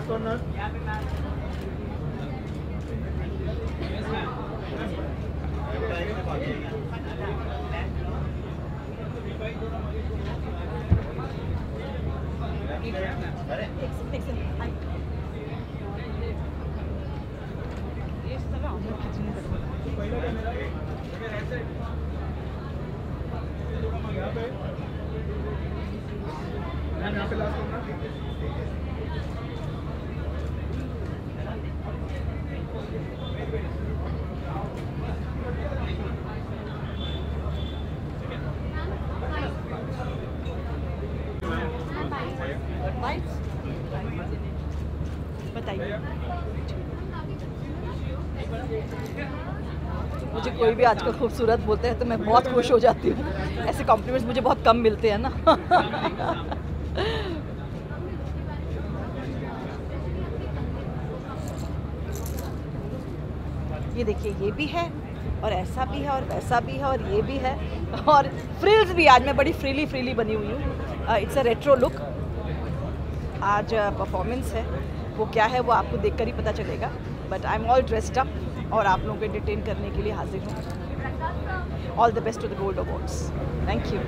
conoce. Gracias. Corner. बताइए मुझे कोई भी आजकल खूबसूरत बोलते हैं तो मैं बहुत खुश हो जाती हूँ। ऐसे कॉम्प्लीमेंट्स मुझे बहुत कम मिलते हैं ना। ये देखिए, ये भी है और ऐसा भी है और वैसा भी है और ये भी है और फ्रिल्स भी आज मैं बड़ी फ्रीली फ्रीली बनी हुई हूँ। इट्स अ रेट्रो लुक आज परफॉर्मेंस है। वो क्या है, वो आपको देखकर ही पता चलेगा। But I am all dressed up और आप लोगों को एंटरटेन करने के लिए हाजिर हूँ। All the best to the gold awards thank you